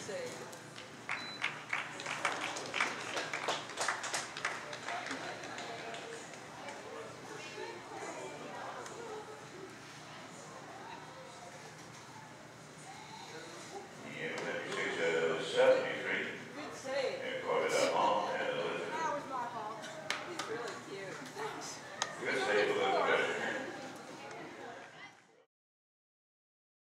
say